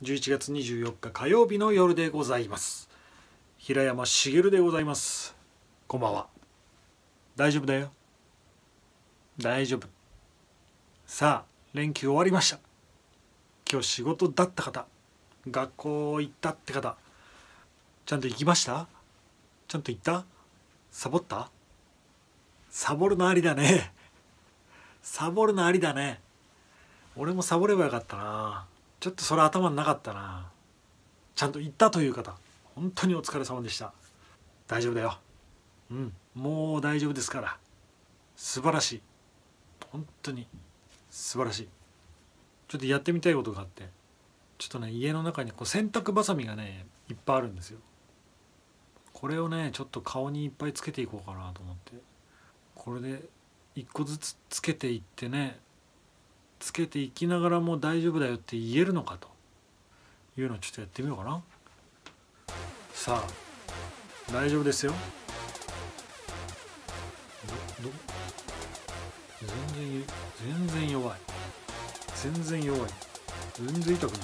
11月24日火曜日の夜でございます。平山茂でございます。こんばんは。大丈夫だよ。大丈夫。さあ連休終わりました。今日仕事だった方。学校行ったって方。ちゃんと行きました？ちゃんと行った？サボった？サボるのありだね。サボるのありだね。俺もサボればよかったな。ちょっとそれ頭になかったな。ちゃんと行ったという方。本当にお疲れ様でした。大丈夫だよ。うん。もう大丈夫ですから。素晴らしい。本当に素晴らしい。ちょっとやってみたいことがあって。ちょっとね家の中にこう洗濯ばさみがねいっぱいあるんですよ。これをねちょっと顔にいっぱいつけていこうかなと思って。これで一個ずつつけていってねつけていきながらも大丈夫だよって言えるのかと。いうのをちょっとやってみようかな。さあ大丈夫ですよ。全然全然弱い。全然弱い。全然痛くない。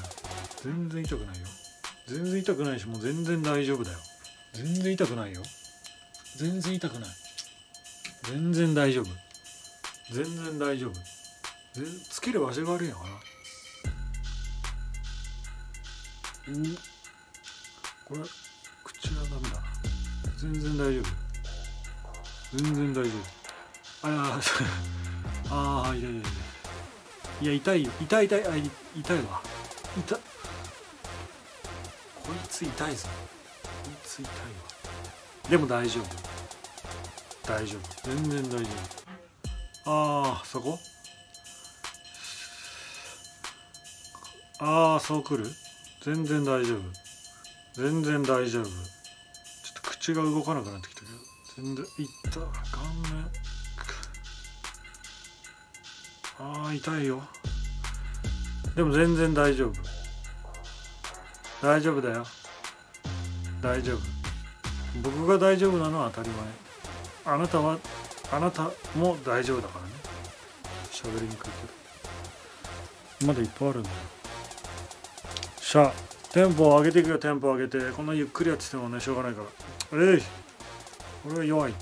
全然痛くないよ。全然痛くないしもう全然大丈夫だよ。全然痛くないよ。全然痛くない。全然大丈夫。全然大丈夫。つける場所が悪いのかな？うん。これ口はダメだ。な全然大丈夫。全然大丈夫。あ ああ痛い痛い痛いいや痛いよ痛い痛いあ痛いわ。痛こいつ痛いぞ。こいつ痛いわ。でも大丈夫。大丈夫。全然大丈夫。ああそこ？ああそうくる？全然大丈夫。全然大丈夫。ちょっと口が動かなくなってきたけど。全然いった。顔面。ああ痛いよ。でも全然大丈夫。大丈夫だよ。大丈夫。僕が大丈夫なのは当たり前。あなたはあなたも大丈夫だからね。喋りにくいけど。まだいっぱいあるんだよ。しゃテンポを上げていくよテンポを上げて。こんなゆっくりやっててもねしょうがないから。えい。これは弱い。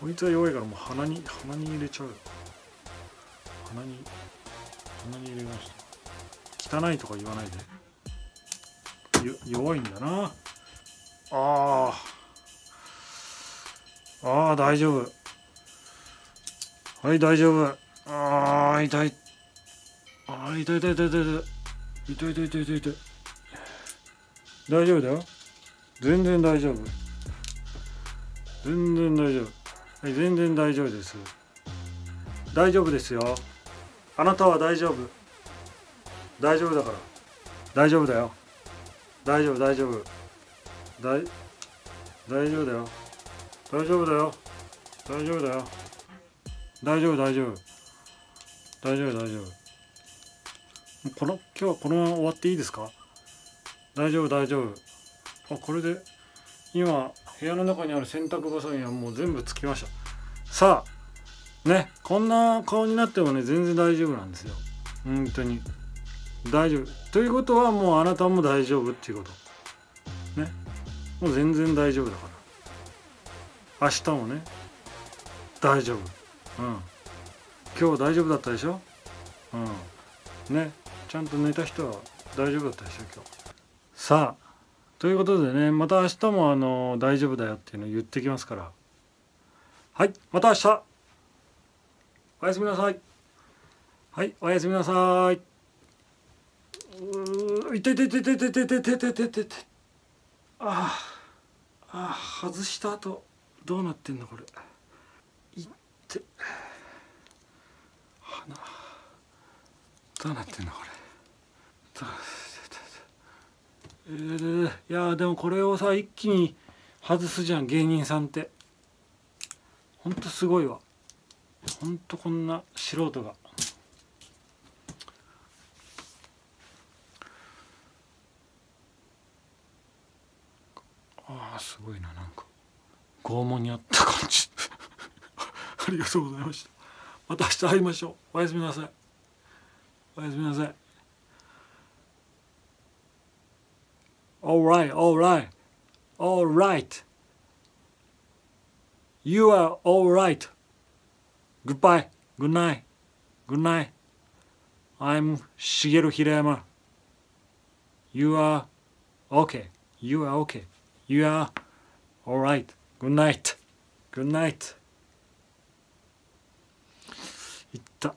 こいつは弱いからもう鼻に鼻に入れちゃう鼻に鼻に入れました。汚いとか言わないで。弱いんだな。ああああ大丈夫。はい大丈夫。ああ痛い。ああ痛い痛い痛い痛い痛い痛い。痛い痛い痛い痛い。大丈夫だよ。全然大丈夫。全然大丈夫。はい全然大丈夫です。大丈夫ですよ。あなたは大丈夫。大丈夫だから。大丈夫だよ。大丈夫大丈夫。大大丈夫だよ。大丈夫だよ。大丈夫だよ。大丈夫大丈夫。大丈夫大丈夫。この今日はこのまま終わっていいですか？大丈夫大丈夫。あこれで今部屋の中にある洗濯ばさみはもう全部つきました。さあねこんな顔になってもね全然大丈夫なんですよ。本当に。大丈夫。ということはもうあなたも大丈夫っていうこと。ね。もう全然大丈夫だから。明日もね大丈夫。うん。今日大丈夫だったでしょ？うん。ね。ちゃんと寝た人は大丈夫だったでしょ？今日。さあということでねまた明日もあの大丈夫だよっていうのを言ってきますから。はいまた明日。おやすみなさい。はいおやすみなさい。ういててててててててててててああああ外した後どうなってんのこれ。い。って鼻。どうなってんのこれ。どう？えー、いやでもこれをさ一気に外すじゃん芸人さんって。ほんとすごいわ。ほんとこんな素人が。ああすごいななんか。拷問にあった感じ。ありがとうございました。また明日会いましょう。おやすみなさい。おやすみなさい。alright alright alright You are alright Goodbye Good night Good night I'm Shigeru Hirayama You are okay You are okay You are alright Good night Good night いった。